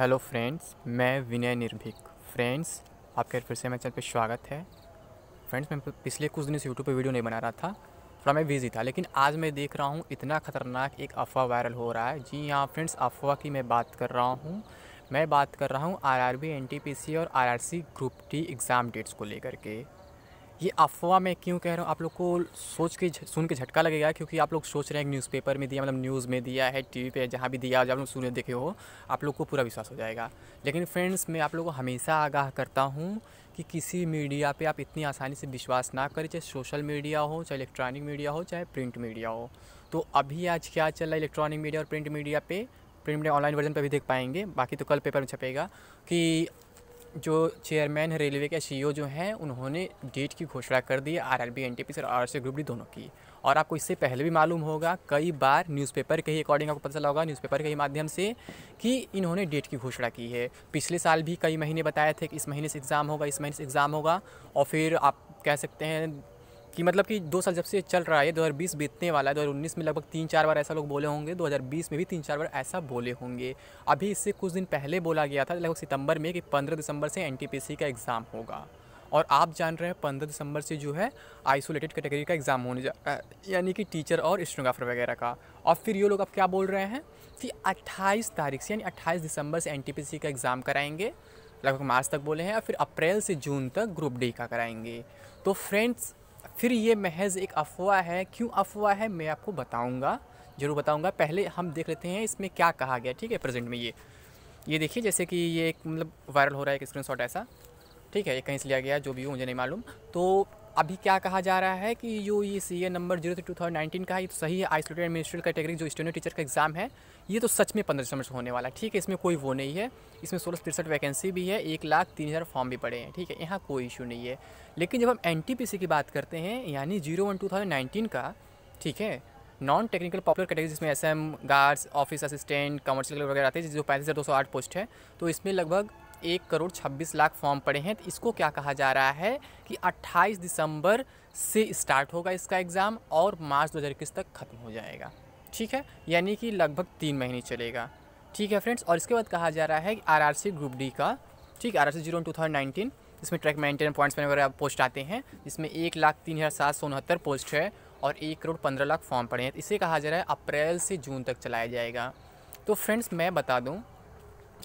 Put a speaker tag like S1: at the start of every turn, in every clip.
S1: Hello friends, मैं विनय निर्भीक। Friends, आपके फिर से मेरे चैनल पर स्वागत है। फ्रेंड्स, मैं पिछले कुछ दिनों से यूट्यूब पर वीडियो नहीं बना रहा था, थोड़ा मैं बिज़ी था, लेकिन आज मैं देख रहा हूँ इतना ख़तरनाक एक अफवाह वायरल हो रहा है। जी हाँ फ्रेंड्स, अफवाह की मैं बात कर रहा हूँ। मैं बात कर रहा हूँ आरआरबी, एनटीपीसी और RRC group D exam dates को लेकर के। ये अफवाह मैं क्यों कह रहा हूँ? आप लोग को सोच के सुन के झटका लगेगा क्योंकि आप लोग सोच रहे हैं न्यूज़पेपर में दिया मतलब न्यूज़ में दिया है टीवी पे जहाँ भी दिया, जब लोग सुने, देखे हो, आप लोग को पूरा विश्वास हो जाएगा। लेकिन फ्रेंड्स मैं आप लोग को हमेशा आगाह करता हूँ कि किसी मीडिया पे आप इतनी आसानी से विश्वास ना करें, चाहे सोशल मीडिया हो, चाहे इलेक्ट्रॉनिक मीडिया हो, चाहे प्रिंट मीडिया हो। तो अभी आज क्या चल रहा है इलेक्ट्रॉनिक मीडिया और प्रिंट मीडिया पे? प्रिंट मीडिया ऑनलाइन वर्जन पर भी देख पाएँगे, बाकी तो कल पेपर में छपेगा कि जो चेयरमैन है रेलवे के सी जो हैं, उन्होंने डेट की घोषणा कर दी R L B N T P और आर सी ग्रुप डी दोनों की। और आपको इससे पहले भी मालूम होगा, कई बार न्यूज़पेपर के ही अकॉर्डिंग आपको पता चला होगा न्यूज़पेपर के ही माध्यम से, कि इन्होंने डेट की घोषणा की है। पिछले साल भी कई महीने बताए थे कि इस महीने से एग्ज़ाम होगा, इस महीने से एग्ज़ाम होगा, और फिर आप कह सकते हैं कि मतलब कि दो साल जब से चल रहा है 2020 बीतने वाला है 2019 में लगभग तीन चार बार ऐसा लोग बोले होंगे 2020 में भी तीन चार बार ऐसा बोले होंगे। अभी इससे कुछ दिन पहले बोला गया था, लगभग सितंबर में, कि 15 दिसंबर से एनटीपीसी का एग्ज़ाम होगा। और आप जान रहे हैं, पंद्रह दिसंबर से जो है, आइसोलेटेड कैटेगरी का एग्ज़ाम होने जा यानी कि टीचर और स्टेनोग्राफर वगैरह का। और फिर ये लोग अब क्या बोल रहे हैं, कि 28 तारीख से, यानी 28 दिसंबर से एनटीपीसी का एग्ज़ाम कराएँगे, लगभग मार्च तक बोले हैं, और फिर अप्रैल से जून तक ग्रुप डी का कराएँगे। तो फ्रेंड्स फिर ये महज एक अफवाह है। क्यों अफवाह है? मैं आपको बताऊँगा, ज़रूर बताऊँगा। पहले हम देख लेते हैं इसमें क्या कहा गया, ठीक है, प्रेजेंट में ये। ये देखिए, जैसे कि ये एक मतलब वायरल हो रहा है एक स्क्रीन ऐसा, ठीक है, ये कहीं से लिया गया, जो भी हो, मुझे नहीं मालूम। तो अभी क्या कहा जा रहा है कि जो ये C A number zero two thousand nineteen का है ये तो सही है आइसोलेटेड एडमिनिस्ट्रेटिव कैटेगरी जो स्टूडेंट टीचर का एग्ज़ाम है, ये तो सच में पंद्रह दिसंबर से होने वाला है। ठीक है, इसमें कोई वो नहीं है, इसमें सोलह तिरसठ वैकेंसी भी है, एक लाख तीन हज़ार फॉर्म भी पड़े हैं। ठीक है, यहाँ कोई इशू नहीं है। लेकिन जब हम एन टी पी सी की बात करते हैं, यानी zero one two thousand nineteen का, ठीक है नॉन टेक्निकल पॉपुलर कैटेगरी जिसमें S M guards office assistant commercial वगैरह आते हैं जो पैंतीस हज़ार दो सौ आठ पोस्ट है तो इसमें लगभग एक करोड़ छब्बीस लाख फॉर्म पड़े हैं। तो इसको क्या कहा जा रहा है कि 28 दिसंबर से स्टार्ट होगा इसका एग्ज़ाम और मार्च दो हज़ार इक्कीस तक ख़त्म हो जाएगा। ठीक है? यानी कि लगभग तीन महीने चलेगा। ठीक है फ्रेंड्स? और इसके बाद कहा जा रहा है कि आर ग्रुप डी का। ठीक है R R C zero two thousand nineteen. इसमें ट्रैक मेंटेन पॉइंट्स में वगैरह पोस्ट आते हैं, जिसमें एक लाख तीन हज़ार सात सौ उनहत्तर पोस्ट है और एक करोड़ पंद्रह लाख फॉर्म पड़े हैं। इसे कहा जा रहा है अप्रैल से जून तक चलाया जाएगा। तो फ्रेंड्स, मैं बता दूँ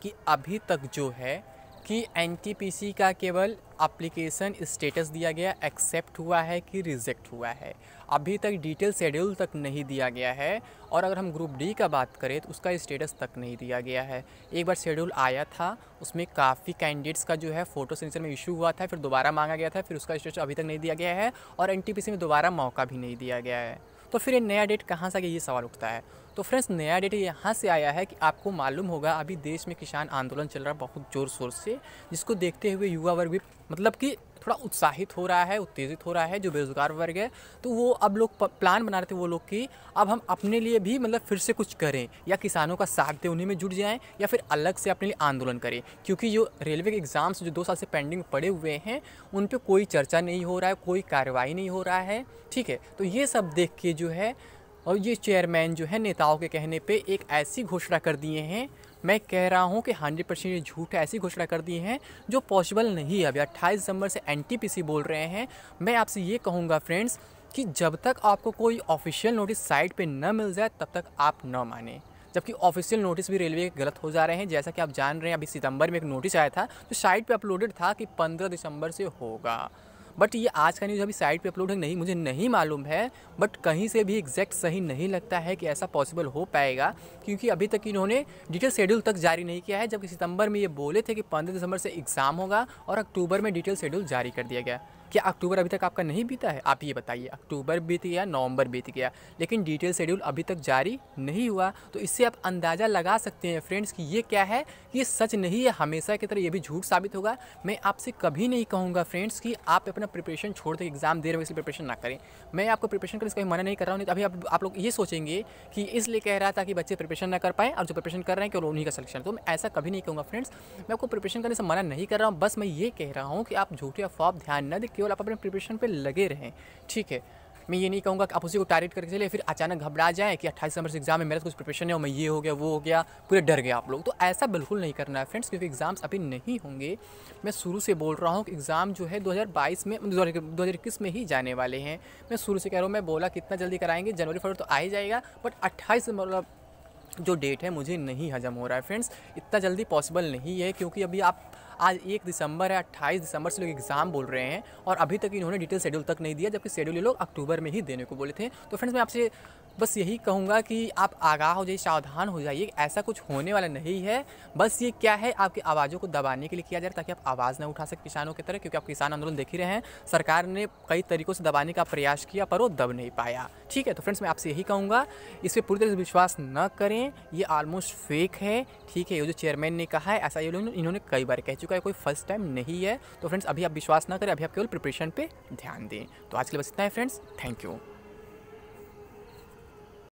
S1: कि अभी तक जो है कि एनटीपीसी का केवल एप्लीकेशन स्टेटस दिया गया एक्सेप्ट हुआ है कि रिजेक्ट हुआ है। अभी तक डिटेल शेड्यूल तक नहीं दिया गया है और अगर हम ग्रुप डी का बात करें तो उसका स्टेटस तक नहीं दिया गया है। एक बार शेड्यूल आया था, उसमें काफ़ी कैंडिडेट्स का जो है फ़ोटो सेंसर में इशू हुआ था, फिर दोबारा मांगा गया था, फिर उसका स्टेटस अभी तक नहीं दिया गया है और एनटीपीसी में दोबारा मौका भी नहीं दिया गया है। तो फिर ये नया डेट कहाँ से आ गया ये सवाल उठता है? तो फ्रेंड्स नया डेट यहाँ से आया है कि आपको मालूम होगा, अभी देश में किसान आंदोलन चल रहा है बहुत ज़ोर शोर से, जिसको देखते हुए युवा वर्ग भी मतलब कि थोड़ा उत्साहित हो रहा है, उत्तेजित हो रहा है जो बेरोज़गार वर्ग है तो वो अब लोग प्लान बना रहे थे वो लोग कि अब हम अपने लिए भी मतलब फिर से कुछ करें या किसानों का साथ दें, उन्हीं में जुट जाएँ या फिर अलग से अपने लिए आंदोलन करें। क्योंकि जो रेलवे के एग्ज़ाम्स जो दो साल से पेंडिंग पड़े हुए हैं, उन पर कोई चर्चा नहीं हो रहा है, कोई कार्रवाई नहीं हो रहा है, ठीक है? तो ये सब देख के जो है, और ये चेयरमैन जो है नेताओं के कहने पे एक ऐसी घोषणा कर दिए हैं मैं कह रहा हूँ कि हंड्रेड परसेंट झूठ ऐसी घोषणा कर दी हैं जो पॉसिबल नहीं है। अभी अट्ठाईस दिसंबर से एनटीपीसी बोल रहे हैं। मैं आपसे ये कहूँगा फ्रेंड्स कि जब तक आपको कोई ऑफिशियल नोटिस साइट पे न मिल जाए, तब तक आप न माने। जबकि ऑफिशियल नोटिस भी रेलवे के गलत हो जा रहे हैं। जैसा कि आप जान रहे हैं, अभी सितंबर में एक नोटिस आया था, जो साइट पे अपलोडेड था कि 15 दिसंबर से होगा। बट ये आज का न्यूज़ अभी साइट पे अपलोड है, नहीं, मुझे नहीं मालूम है बट कहीं से भी एग्जैक्ट सही नहीं लगता है कि ऐसा पॉसिबल हो पाएगा, क्योंकि अभी तक इन्होंने डिटेल शेड्यूल तक जारी नहीं किया है, जबकि सितंबर में ये बोले थे कि पंद्रह दिसंबर से एग्ज़ाम होगा और अक्टूबर में डिटेल शेड्यूल जारी कर दिया गया। क्या अक्टूबर अभी तक आपका नहीं बीता है? आप ये बताइए अक्टूबर बीत गया नवंबर बीत गया लेकिन डिटेल शेड्यूल अभी तक जारी नहीं हुआ तो इससे आप अंदाज़ा लगा सकते हैं फ्रेंड्स कि ये क्या है? ये सच नहीं है हमेशा की तरह ये भी झूठ साबित होगा। मैं आपसे कभी नहीं कहूँगा फ्रेंड्स कि आप अपना प्रिपरेशन छोड़ दें एग्ज़ाम दे रहे हो इसलिए प्रिपरेशन ना करें। मैं आपको प्रिपरेशन करने से मना नहीं कर रहा हूँ नहीं तो अभी आप, आप लोग ये सोचेंगे कि इसलिए कह रहा था कि बच्चे प्रिपरेशन ना कर पाएँ और जो प्रिपरेशन कर रहे हैं केवल उन्हीं का सिलेक्शन तो मैं ऐसा कभी नहीं कहूँगा फ्रेंड्स मैं आपको प्रिपरेशन करने से मना नहीं कर रहा हूँ बस मैं ये कह रहा हूँ कि आप झूठे अफवाह ध्यान न दें केवल आप अपने प्रिपरेशन पे लगे रहें, ठीक है? मैं ये नहीं कहूँगा कि आप उसी को टारगेट करके चले फिर अचानक घबरा जाए कि अट्ठाईस नंबर से एग्ज़ाम में मेरा तो कुछ प्रिपरेशन है और मैं ये हो गया, वो हो गया, पूरे डर गए आप लोग। तो ऐसा बिल्कुल नहीं करना है फ्रेंड्स क्योंकि एग्ज़ाम्स अभी नहीं होंगे। मैं शुरू से बोल रहा हूँ कि एग्ज़ाम जो है 2022 में दो हज़ार इक्कीस में ही जाने वाले हैं। मैं शुरू से कह रहा हूँ, मैं बोला कितना जल्दी कराएँगे, जनवरी फरवरी तो आ ही जाएगा बट अट्ठाईस मतलब जो डेट है, मुझे नहीं हजम हो रहा है फ्रेंड्स इतना जल्दी पॉसिबल नहीं है, क्योंकि अभी आप आज एक दिसंबर है, अट्ठाईस दिसंबर से लोग एग्ज़ाम बोल रहे हैं और अभी तक इन्होंने डिटेल शेड्यूल तक नहीं दिया, जबकि शेड्यूल ये लोग अक्टूबर में ही देने को बोले थे। तो फ्रेंड्स, मैं आपसे बस यही कहूँगा कि आप आगाह हो जाइए, सावधान हो जाइए, ऐसा कुछ होने वाला नहीं है। बस ये क्या है, आपकी आवाज़ों को दबाने के लिए किया जा रहा है, ताकि आप आवाज़ ना उठा सके किसानों की तरह, क्योंकि आप किसान आंदोलन देख ही रहे हैं। सरकार ने कई तरीक़ों से दबाने का प्रयास किया, पर वो दब नहीं पाया। ठीक है तो फ्रेंड्स, मैं आपसे यही कहूँगा, इस पर पूरी तरह से विश्वास न करें, ये ऑलमोस्ट फेक है। ठीक है, ये जो चेयरमैन ने कहा है, ऐसा ये लोग, इन्होंने कई बार कह चुका है, कोई फ़र्स्ट टाइम नहीं है। तो फ्रेंड्स अभी आप विश्वास ना करें, अभी आप केवल प्रिपरेशन पर ध्यान दें। तो आज के लिए बस इतना है फ्रेंड्स थैंक यू